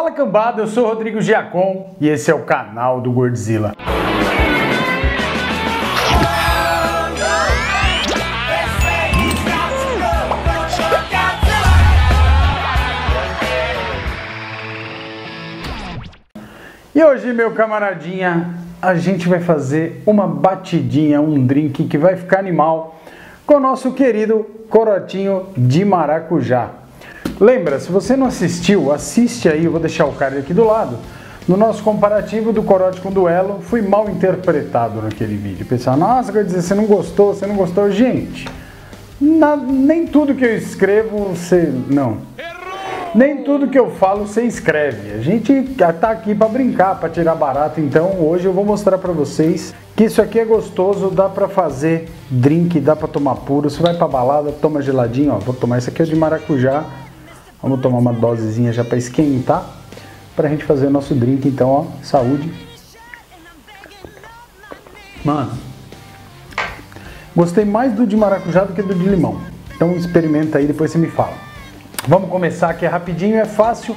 Fala cambada, eu sou Rodrigo Giacom e esse é o canal do Gordzilla. E hoje, meu camaradinha, a gente vai fazer uma batidinha, um drink que vai ficar animal com o nosso querido corotinho de maracujá. Lembra, se você não assistiu, assiste aí, eu vou deixar o card aqui do lado. No nosso comparativo do corote com duelo, fui mal interpretado naquele vídeo. Pessoal, nossa, quer dizer, você não gostou, você não gostou. Gente, na, nem tudo que eu escrevo você. Não. Nem tudo que eu falo você escreve. A gente tá aqui para brincar, para tirar barato. Então hoje eu vou mostrar para vocês que isso aqui é gostoso, dá para fazer drink, dá para tomar puro. Você vai para balada, toma geladinho, ó. Vou tomar isso aqui é de maracujá. Vamos tomar uma dosezinha já para esquentar, para a gente fazer o nosso drink. Então, ó, saúde. Mano, gostei mais do de maracujá do que do de limão. Então experimenta aí, depois você me fala. Vamos começar aqui rapidinho, é fácil.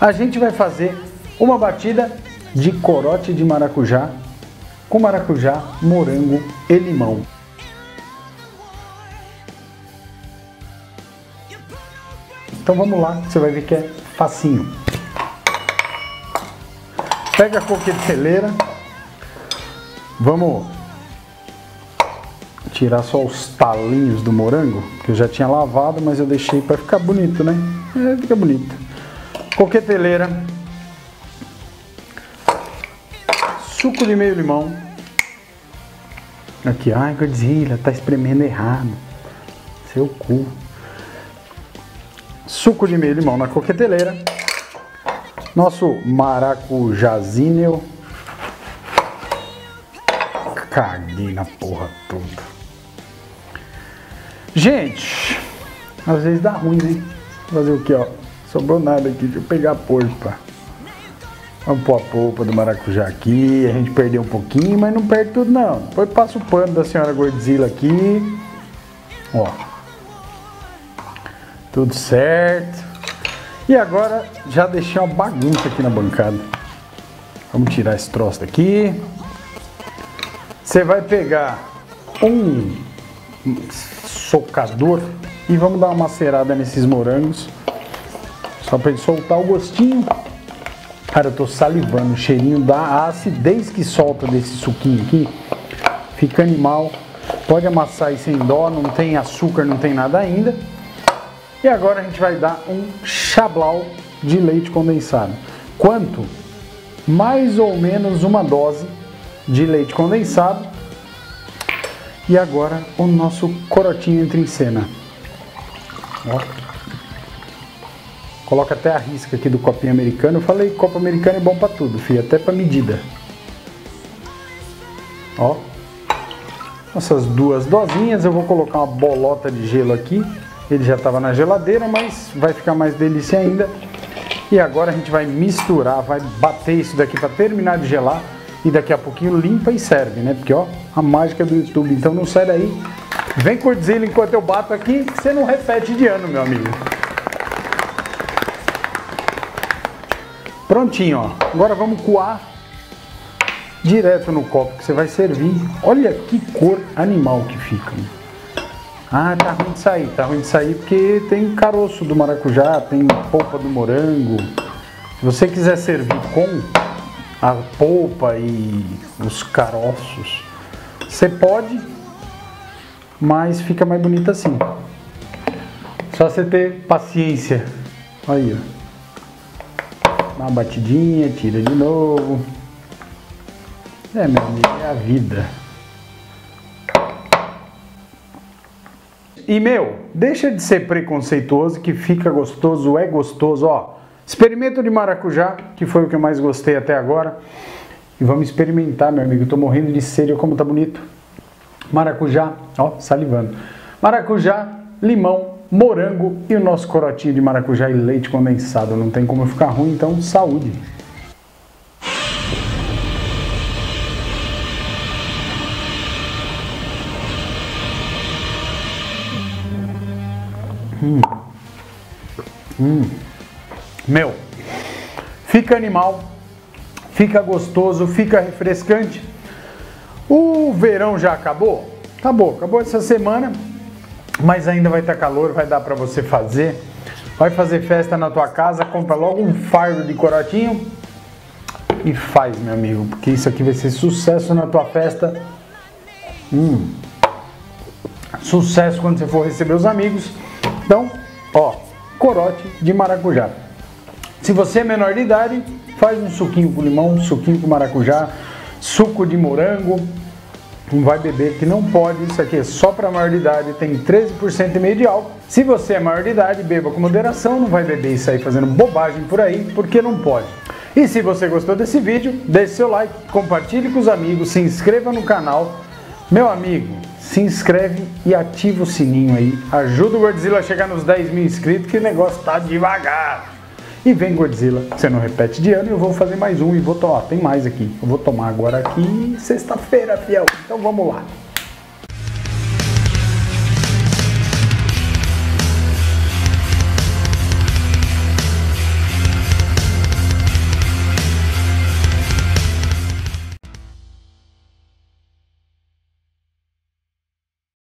A gente vai fazer uma batida de corote de maracujá com maracujá, morango e limão. Então vamos lá, você vai ver que é facinho. Pega a coqueteleira, vamos tirar só os talinhos do morango, que eu já tinha lavado, mas eu deixei para ficar bonito, né? É, fica bonito. Coqueteleira. Suco de meio limão. Aqui, ai Godzilla, tá espremendo errado. Seu cu. Suco de meio limão na coqueteleira. Nosso maracujazinho. Caguei na porra toda. Gente, às vezes dá ruim, né? Fazer o que, ó? Sobrou nada aqui, deixa eu pegar a polpa. Vamos pôr a polpa do maracujá aqui, a gente perdeu um pouquinho, mas não perde tudo não. Depois passa o pano da senhora Godzilla aqui. Ó. Tudo certo. E agora já deixei uma bagunça aqui na bancada. Vamos tirar esse troço daqui. Você vai pegar um socador e vamos dar uma macerada nesses morangos. Só para ele soltar o gostinho. Cara, eu tô salivando, o cheirinho da acidez que solta desse suquinho aqui. Fica animal. Pode amassar aí sem dó, não tem açúcar, não tem nada ainda. E agora a gente vai dar um chablau de leite condensado. Quanto? Mais ou menos uma dose de leite condensado e agora o nosso corotinho entra em cena. Ó. Coloca até a risca aqui do copinho americano. Eu falei que copo americano é bom para tudo, filho, até para medida. Ó. Essas duas dosinhas, eu vou colocar uma bolota de gelo aqui. Ele já estava na geladeira, mas vai ficar mais delícia ainda. E agora a gente vai misturar, vai bater isso daqui para terminar de gelar e daqui a pouquinho limpa e serve, né? Porque ó, a mágica do YouTube. Então não sai daí. Vem Cordzilla enquanto eu bato aqui, você não repete de ano, meu amigo. Prontinho, ó. Agora vamos coar direto no copo que você vai servir. Olha que cor animal que fica. Ah, tá ruim de sair, tá ruim de sair porque tem caroço do maracujá, tem polpa do morango. Se você quiser servir com a polpa e os caroços. Você pode, mas fica mais bonito assim. Só você ter paciência. Aí, ó. Dá uma batidinha, tira de novo. É, meu amigo, é a vida. E, meu, deixa de ser preconceituoso que fica gostoso, é gostoso, ó. Experimento de maracujá, que foi o que eu mais gostei até agora. E vamos experimentar, meu amigo. Estou morrendo de sede, olha como tá bonito. Maracujá, ó, salivando. Maracujá, limão, morango e o nosso corotinho de maracujá e leite condensado. Não tem como ficar ruim, então saúde. Hum. Hum. Meu, fica animal, fica gostoso, fica refrescante. O verão já acabou? Acabou, acabou essa semana, mas ainda vai estar calor, vai dar para você fazer. Vai fazer festa na tua casa, compra logo um fardo de corotinho e faz, meu amigo, porque isso aqui vai ser sucesso na tua festa. Hum. Sucesso quando você for receber os amigos. Então, ó, corote de maracujá. Se você é menor de idade, faz um suquinho com limão, um suquinho com maracujá, suco de morango. Não vai beber que não pode, isso aqui é só para maior de idade, tem 13% e meio de álcool. Se você é maior de idade, beba com moderação, não vai beber isso aí fazendo bobagem por aí, porque não pode. E se você gostou desse vídeo, deixe seu like, compartilhe com os amigos, se inscreva no canal. Meu amigo, se inscreve e ativa o sininho aí. Ajuda o Godzilla a chegar nos 10 mil inscritos, que o negócio tá devagar. E vem Godzilla, você não repete de ano, eu vou fazer mais um e vou tomar. Tem mais aqui. Eu vou tomar agora aqui sexta-feira, fiel. Então vamos lá.